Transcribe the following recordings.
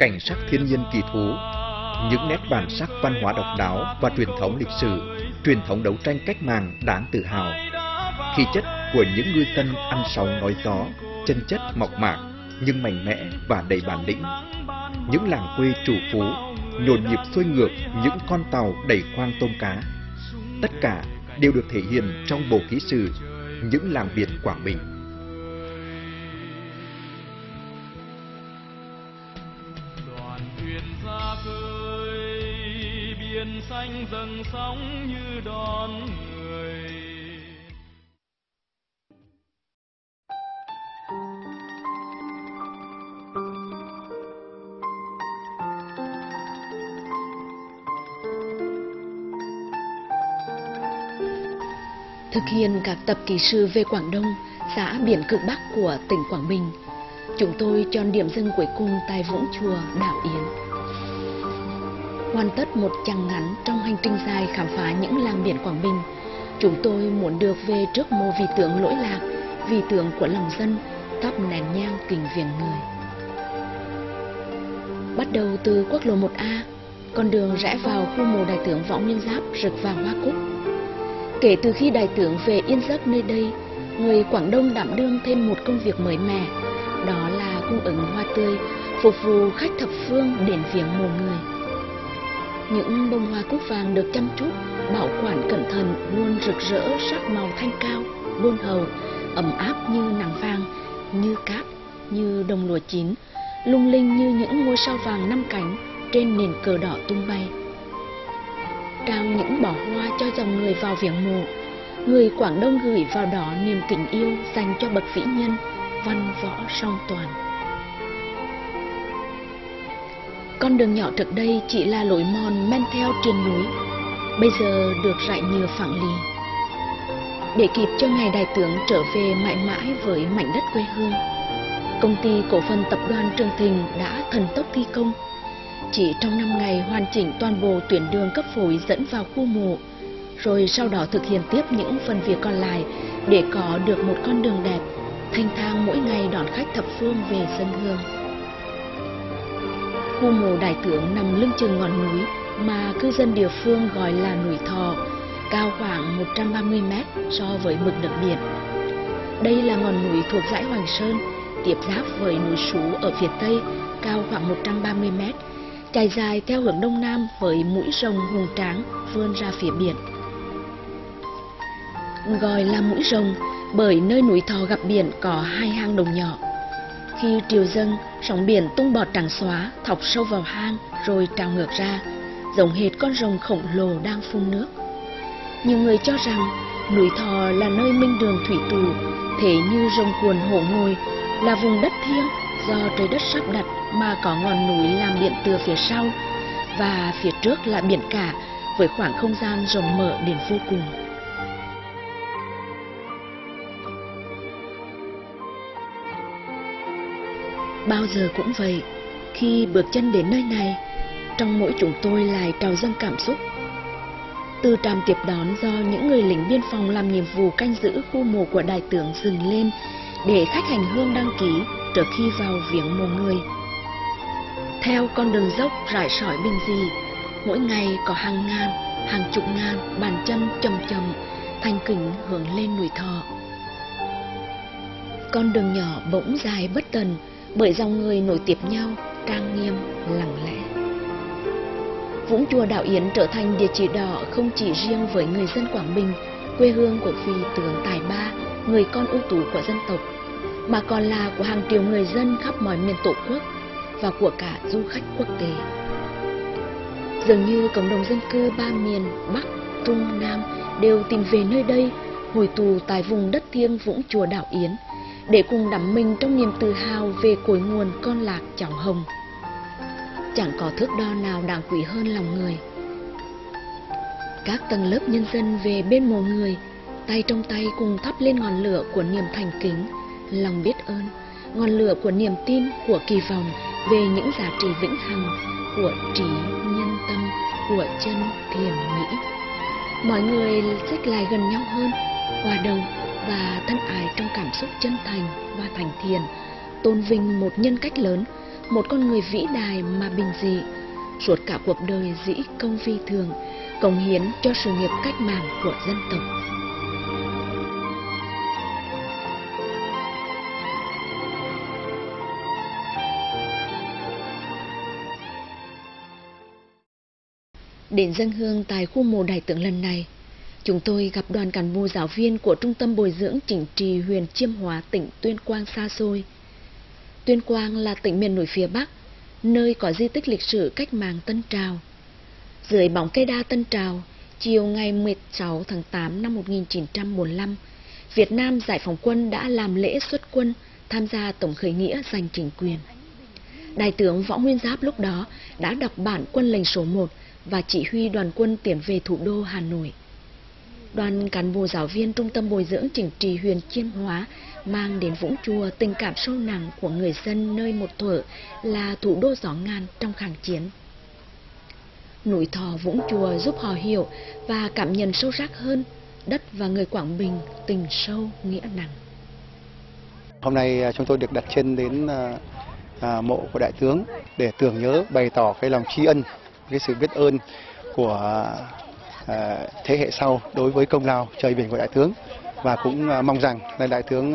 cảnh sắc thiên nhiên kỳ thú, những nét bản sắc văn hóa độc đáo và truyền thống lịch sử, truyền thống đấu tranh cách mạng đáng tự hào. Khí chất của những ngư dân ăn sóng nói gió, chân chất mộc mạc nhưng mạnh mẽ và đầy bản lĩnh. Những làng quê chủ phú, nhộn nhịp xuôi ngược những con tàu đầy khoang tôm cá. Tất cả đều được thể hiện trong bộ ký sự Những làng biển Quảng Bình. Biển xanh dâng sóng như đón người Thực hiện các tập ký sư về Quảng Đông, xã biển cực Bắc của tỉnh Quảng Bình, chúng tôi chọn điểm dừng cuối cùng tại Vũng Chùa, đảo Yến. Hoàn tất một chặng ngắn trong hành trình dài khám phá những làng biển Quảng Bình, chúng tôi muốn được về trước mô vị tướng lỗi lạc, vị tướng của lòng dân, thắp nén nhang kính viếng người. Bắt đầu từ quốc lộ 1A, con đường rẽ vào khu mộ đại tướng Võ Nguyên Giáp rực vào hoa cúc. Kể từ khi đại tướng về yên giấc nơi đây, người Quảng Đông đảm đương thêm một công việc mới mẻ, đó là cung ứng hoa tươi phục vụ khách thập phương đến viếng mộ người. Những bông hoa cúc vàng được chăm chút, bảo quản cẩn thận luôn rực rỡ sắc màu thanh cao, đôn hầu, ấm áp như nắng vàng, như cát, như đồng lúa chín, lung linh như những ngôi sao vàng năm cánh trên nền cờ đỏ tung bay trao những bó hoa cho dòng người vào viếng mộ. Người Quảng Đông gửi vào đó niềm tình yêu dành cho bậc vĩ nhân, văn võ song toàn. Con đường nhỏ trước đây chỉ là lối mòn men theo trên núi, bây giờ được rải nhựa phẳng lì. Để kịp cho ngày đại tướng trở về mãi mãi với mảnh đất quê hương, công ty cổ phần tập đoàn Trường Thịnh đã thần tốc thi công chỉ trong 5 ngày hoàn chỉnh toàn bộ tuyến đường cấp phối dẫn vào khu mộ, rồi sau đó thực hiện tiếp những phần việc còn lại để có được một con đường đẹp, thanh thang mỗi ngày đón khách thập phương về dân hương. Khu mộ đại tướng nằm lưng chừng ngọn núi mà cư dân địa phương gọi là núi Thọ, cao khoảng 130 mét so với mực nước biển. Đây là ngọn núi thuộc dãy Hoàng Sơn, tiếp giáp với núi Sú ở phía tây, cao khoảng 130 mét, trải dài theo hướng đông nam với mũi rồng hùng tráng vươn ra phía biển. Gọi là mũi rồng bởi nơi núi Thò gặp biển có hai hang đồng nhỏ. Khi triều dâng, sóng biển tung bọt trắng xóa, thọc sâu vào hang rồi trào ngược ra, giống hệt con rồng khổng lồ đang phun nước. Nhiều người cho rằng núi Thò là nơi minh đường thủy tù, thế như rồng cuồn hổ ngồi, là vùng đất thiêng do trời đất sắp đặt mà có ngọn núi làm điện tựa phía sau và phía trước là biển cả với khoảng không gian rộng mở đến vô cùng. Bao giờ cũng vậy, khi bước chân đến nơi này, trong mỗi chúng tôi lại trào dâng cảm xúc. Từ trạm tiếp đón do những người lính biên phòng làm nhiệm vụ canh giữ khu mộ của đại tướng dừng lên để khách hành hương đăng ký trước khi vào viếng mộ người. Theo con đường dốc rải sỏi bình dị, mỗi ngày có hàng ngàn, hàng chục ngàn bàn chân chầm chầm thành kính hướng lên núi thọ. Con đường nhỏ bỗng dài bất tần bởi dòng người nối tiếp nhau, trang nghiêm, lặng lẽ. Vũng chùa Đạo Yến trở thành địa chỉ đỏ không chỉ riêng với người dân Quảng Bình, quê hương của phi tướng tài ba, người con ưu tú của dân tộc, mà còn là của hàng triệu người dân khắp mọi miền tổ quốc và của cả du khách quốc tế. Dường như cộng đồng dân cư ba miền Bắc, Trung, Nam đều tìm về nơi đây, hồi tù tại vùng đất thiêng Vũng Chùa Đảo Yến, để cùng đắm mình trong niềm tự hào về cội nguồn con lạc cháu hồng. Chẳng có thước đo nào đáng quý hơn lòng người. Các tầng lớp nhân dân về bên mồ người, tay trong tay cùng thắp lên ngọn lửa của niềm thành kính, lòng biết ơn, ngọn lửa của niềm tin, của kỳ vọng về những giá trị vĩnh hằng của trí nhân tâm, của chân thiền mỹ. Mọi người xích lại gần nhau hơn, hòa đồng và thân ái trong cảm xúc chân thành và thành thiền, tôn vinh một nhân cách lớn, một con người vĩ đại mà bình dị, suốt cả cuộc đời dĩ công phi thường, cống hiến cho sự nghiệp cách mạng của dân tộc. Đến dân hương tại khu mộ đại tướng lần này, chúng tôi gặp đoàn cán bộ giáo viên của Trung tâm Bồi dưỡng Chính trị huyện Chiêm Hóa tỉnh Tuyên Quang xa xôi. Tuyên Quang là tỉnh miền núi phía Bắc, nơi có di tích lịch sử cách mạng Tân Trào. Dưới bóng cây đa Tân Trào, chiều ngày 16 tháng 8 năm 1945, Việt Nam giải phóng quân đã làm lễ xuất quân tham gia tổng khởi nghĩa giành chính quyền. Đại tướng Võ Nguyên Giáp lúc đó đã đọc bản quân lệnh số 1 và chỉ huy đoàn quân tiến về thủ đô Hà Nội. Đoàn cán bộ giáo viên Trung tâm Bồi dưỡng Chính trị huyện Chiêm Hóa mang đến Vũng Chùa tình cảm sâu nặng của người dân nơi một thuở là thủ đô gió ngàn trong kháng chiến. Núi Thò Vũng Chùa giúp họ hiểu và cảm nhận sâu sắc hơn đất và người Quảng Bình tình sâu nghĩa nặng. Hôm nay à, chúng tôi được đặt chân đến à, à, mộ của đại tướng để tưởng nhớ bày tỏ cái lòng tri ân, cái sự biết ơn của À, thế hệ sau đối với công lao trời biển của đại tướng và cũng à, mong rằng là đại tướng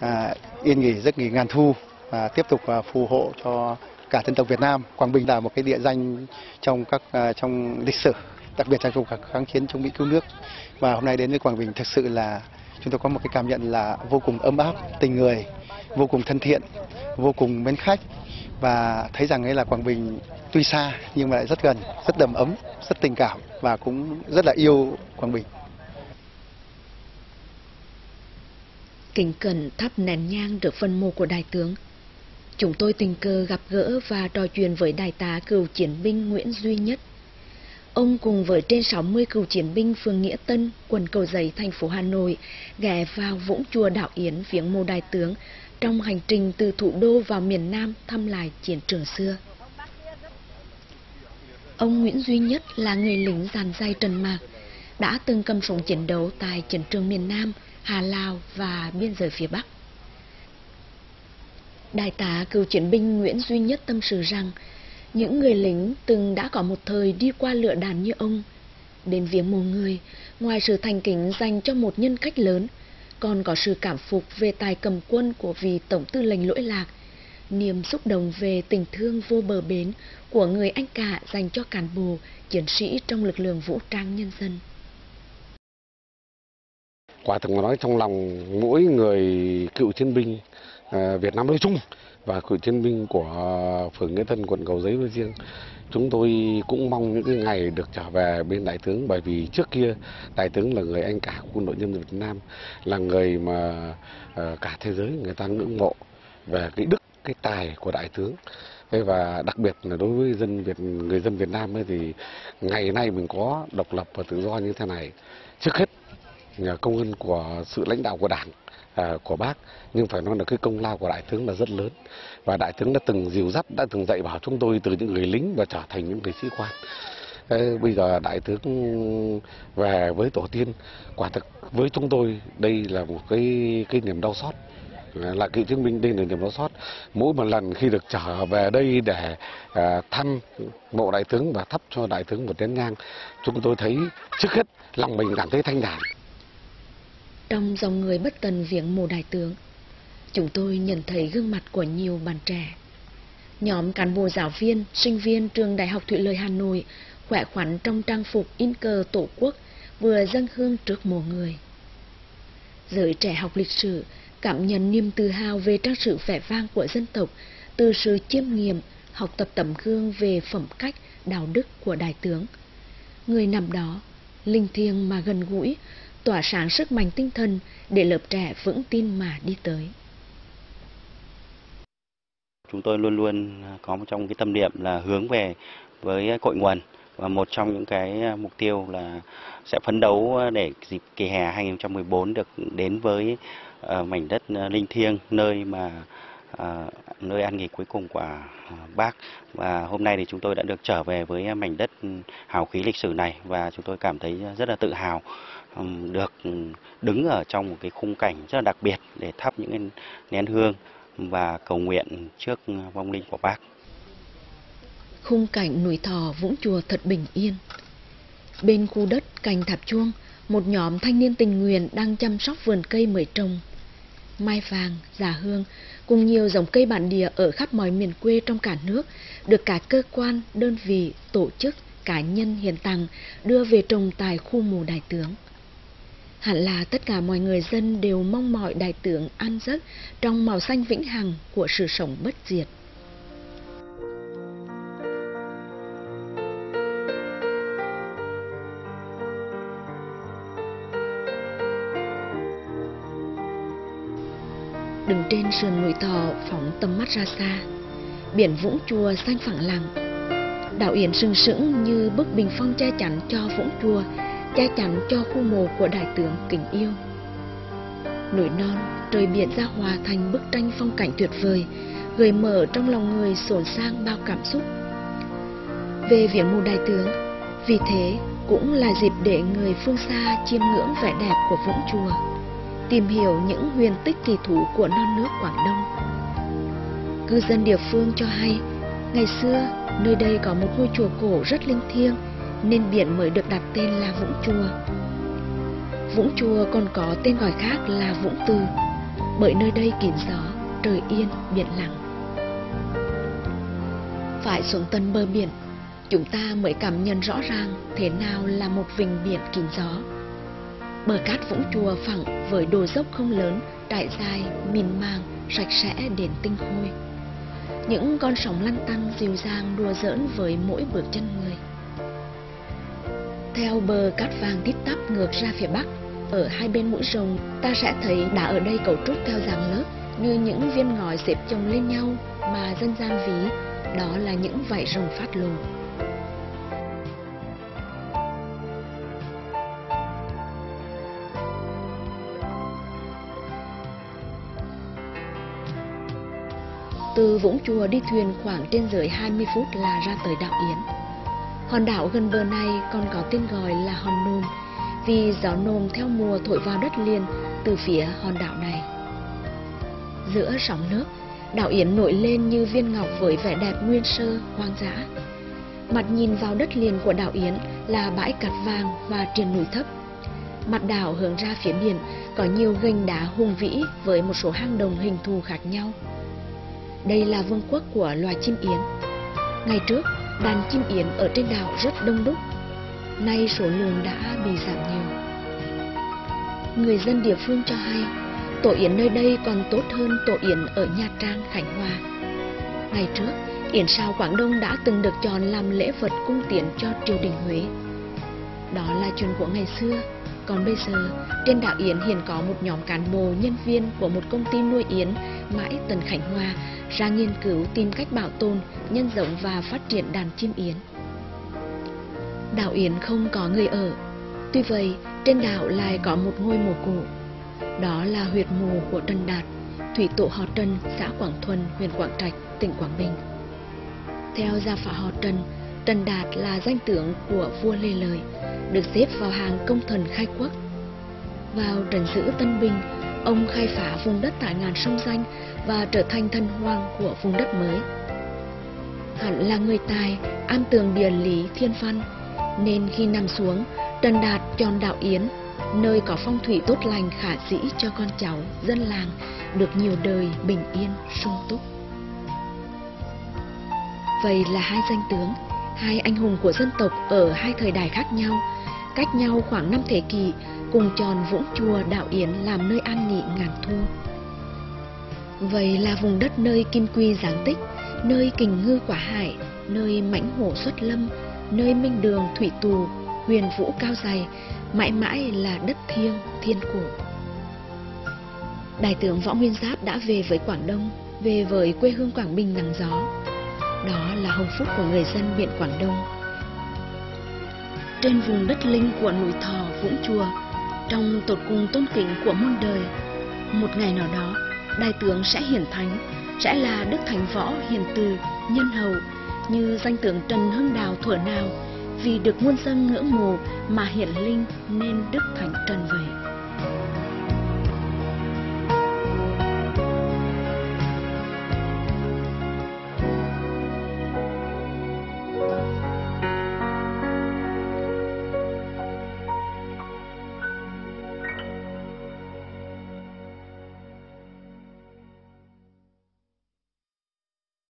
à, yên nghỉ giấc nghỉ ngàn thu và tiếp tục phù hộ cho cả dân tộc Việt Nam. Quảng Bình là một cái địa danh trong các trong lịch sử, đặc biệt trong cuộc kháng chiến chống Mỹ cứu nước. Và hôm nay đến với Quảng Bình thực sự là chúng tôi có một cái cảm nhận là vô cùng ấm áp, tình người, vô cùng thân thiện, vô cùng mến khách và thấy rằng ấy là Quảng Bình tuy xa nhưng mà lại rất gần, rất đầm ấm, rất tình cảm và cũng rất là yêu Quảng Bình. Kính cẩn thắp nén nhang được phân mộ của đại tướng. Chúng tôi tình cờ gặp gỡ và trò chuyện với đại tá cựu chiến binh Nguyễn Duy Nhất. Ông cùng với trên 60 cựu chiến binh phường Nghĩa Tân, quần Cầu Giấy, thành phố Hà Nội ghé vào Vũng Chùa Đạo Yến viếng mộ đại tướng trong hành trình từ thủ đô vào miền Nam thăm lại chiến trường xưa. Ông Nguyễn Duy Nhất là người lính dàn dây Trần Mạc, đã từng cầm súng chiến đấu tại chiến trường miền Nam, Hà Lào và biên giới phía Bắc. Đại tá cựu chiến binh Nguyễn Duy Nhất tâm sự rằng những người lính từng đã có một thời đi qua lửa đạn như ông. Đến viếng mồ người, ngoài sự thành kính dành cho một nhân cách lớn, còn có sự cảm phục về tài cầm quân của vị tổng tư lệnh lỗi lạc, niềm xúc động về tình thương vô bờ bến của người anh cả dành cho cán bộ, chiến sĩ trong lực lượng vũ trang nhân dân. Quả thực mà nói trong lòng mỗi người cựu chiến binh Ờ, Việt Nam nói chung và cựu chiến binh của phường Nghĩa Tân, quận Cầu Giấy nói riêng, chúng tôi cũng mong những cái ngày được trở về bên đại tướng bởi vì trước kia đại tướng là người anh cả của quân đội nhân dân Việt Nam, là người mà ờ, cả thế giới người ta ngưỡng mộ về cái đức, cái tài của đại tướng. Thế và đặc biệt là đối với dân Việt người dân Việt Nam ấy thì ngày nay mình có độc lập và tự do như thế này trước hết công ơn của sự lãnh đạo của đảng à, của bác. Nhưng phải nói là cái công lao của đại tướng là rất lớn. Và đại tướng đã từng dìu dắt đã từng dạy bảo chúng tôi từ những người lính và trở thành những người sĩ quan. Bây giờ đại tướng về với tổ tiên. Quả thực với chúng tôi đây là một cái cái niềm đau xót. Là cựu chiến binh đây là niềm đau xót. Mỗi một lần khi được trở về đây để à, thăm mộ đại tướng và thắp cho đại tướng một nén nhang chúng tôi thấy trước hết lòng mình cảm thấy thanh thản. Trong dòng người bất tần viếng mộ đại tướng, chúng tôi nhận thấy gương mặt của nhiều bạn trẻ. Nhóm cán bộ giáo viên, sinh viên trường Đại học Thụy lợi Hà Nội khỏe khoắn trong trang phục in cờ tổ quốc vừa dâng hương trước mộ người. Giới trẻ học lịch sử cảm nhận niềm tự hào về trang sử vẻ vang của dân tộc từ sự chiêm nghiệm, học tập tấm gương về phẩm cách, đạo đức của đại tướng. Người nằm đó, linh thiêng mà gần gũi, tỏa sáng sức mạnh tinh thần để lớp trẻ vững tin mà đi tới. Chúng tôi luôn luôn có một trong cái tâm niệm là hướng về với cội nguồn và một trong những cái mục tiêu là sẽ phấn đấu để dịp kỳ hè 2014 được đến với ờ, mảnh đất ờ, linh thiêng nơi mà ờ, nơi an nghỉ cuối cùng của bác và hôm nay thì chúng tôi đã được trở về với mảnh đất hào khí lịch sử này và chúng tôi cảm thấy rất là tự hào được đứng ở trong một cái khung cảnh rất là đặc biệt để thắp những nén hương và cầu nguyện trước vong linh của bác. Khung cảnh núi Thò Vũng Chùa thật bình yên. Bên khu đất cành thạp chuông, một nhóm thanh niên tình nguyện đang chăm sóc vườn cây mới trồng. Mai vàng, già hương cùng nhiều dòng cây bản địa ở khắp mọi miền quê trong cả nước được cả cơ quan, đơn vị, tổ chức, cá nhân hiện tặng đưa về trồng tại khu mù đại tướng. Hẳn là tất cả mọi người dân đều mong mỏi đại tướng an giấc trong màu xanh vĩnh hằng của sự sống bất diệt. Đứng trên sườn núi Thọ phóng tầm mắt ra xa, biển Vũng Chùa xanh phẳng lặng. Đảo Yến sừng sững như bức bình phong che chắn cho Vũng Chùa, che chắn cho khu mộ của đại tướng kính yêu. Núi non, trời biển ra hòa thành bức tranh phong cảnh tuyệt vời, gợi mở trong lòng người sổn sang bao cảm xúc. Về viếng mộ đại tướng, vì thế cũng là dịp để người phương xa chiêm ngưỡng vẻ đẹp của Vũng Chùa tìm hiểu những huyền tích kỳ thú của non nước Quảng Đông. Cư dân địa phương cho hay, ngày xưa nơi đây có một ngôi chùa cổ rất linh thiêng nên biển mới được đặt tên là Vũng Chùa. Vũng Chùa còn có tên gọi khác là Vũng Từ, bởi nơi đây kín gió, trời yên, biển lặng. Phải xuống tận bờ biển, chúng ta mới cảm nhận rõ ràng thế nào là một vịnh biển kín gió Bờ cát Vũng Chùa phẳng với đồ dốc không lớn, trải dài, mịn màng, sạch sẽ đến tinh khôi. Những con sóng lăn tăn dịu dàng đùa giỡn với mỗi bước chân người. Theo bờ cát vàng tít tắp ngược ra phía bắc, ở hai bên mũi rồng ta sẽ thấy đã ở đây cấu trúc theo dạng lớp như những viên ngói xếp chồng lên nhau mà dân gian ví đó là những vảy rồng phát lùng. Từ Vũng Chùa đi thuyền khoảng trên dưới 20 phút là ra tới đảo Yến. Hòn đảo gần bờ này còn có tên gọi là hòn nôm vì gió nồm theo mùa thổi vào đất liền từ phía hòn đảo này. Giữa sóng nước, đảo Yến nổi lên như viên ngọc với vẻ đẹp nguyên sơ, hoang dã. Mặt nhìn vào đất liền của đảo Yến là bãi cát vàng và triền núi thấp. Mặt đảo hướng ra phía biển có nhiều gành đá hùng vĩ với một số hang đồng hình thù khác nhau. Đây là vương quốc của loài chim yến. Ngày trước, đàn chim yến ở trên đảo rất đông đúc. Nay số lượng đã bị giảm nhiều. Người dân địa phương cho hay, tổ yến nơi đây còn tốt hơn tổ yến ở Nha Trang, Khánh Hòa. Ngày trước, yến sao Quảng Đông đã từng được chọn làm lễ vật cung tiễn cho triều đình Huế. Đó là chuyện của ngày xưa, còn bây giờ, trên đảo Yến hiện có một nhóm cán bộ nhân viên của một công ty nuôi yến mãi Tần Khánh Hoa ra nghiên cứu tìm cách bảo tồn, nhân rộng và phát triển đàn chim yến. Đảo Yến không có người ở, tuy vậy trên đảo lại có một ngôi mộ cổ. Đó là huyệt mộ của Trần Đạt, thủy tổ họ Trần, xã Quảng Thuần, huyện Quảng Trạch, tỉnh Quảng Bình. Theo gia phả họ Trần, Trần Đạt là danh tướng của vua Lê Lợi, được xếp vào hàng công thần khai quốc. Vào trận giữ Tân Bình, ông khai phá vùng đất tại ngàn sông danh và trở thành thần hoàng của vùng đất mới. Hắn là người tài, am tường địa lý thiên văn, nên khi nằm xuống, Trần Đạt chọn đạo Yến, nơi có phong thủy tốt lành khả dĩ cho con cháu, dân làng được nhiều đời bình yên, sung túc. Vậy là hai danh tướng, hai anh hùng của dân tộc ở hai thời đại khác nhau, cách nhau khoảng năm thế kỷ, cùng chọn Vũng Chùa Đạo Yến làm nơi an nghỉ ngàn thu. Vậy là vùng đất nơi kim quy giáng tích, nơi kình ngư quả hải, nơi mãnh hổ xuất lâm, nơi minh đường thủy tù, huyền vũ cao dày, mãi mãi là đất thiêng, thiên cổ. Đại tướng Võ Nguyên Giáp đã về với Quảng Đông, về với quê hương Quảng Bình nắng gió. Đó là hồng phúc của người dân biển Quảng Đông. Trên vùng đất linh của núi Thò, Vũng Chùa, trong tột cùng tôn kính của muôn đời, một ngày nào đó đại tướng sẽ hiển thánh, sẽ là đức thánh võ hiền từ, nhân hậu, như danh tướng Trần Hưng Đào thuở nào, vì được muôn dân ngưỡng mộ mà hiển linh nên đức thánh Trần vậy.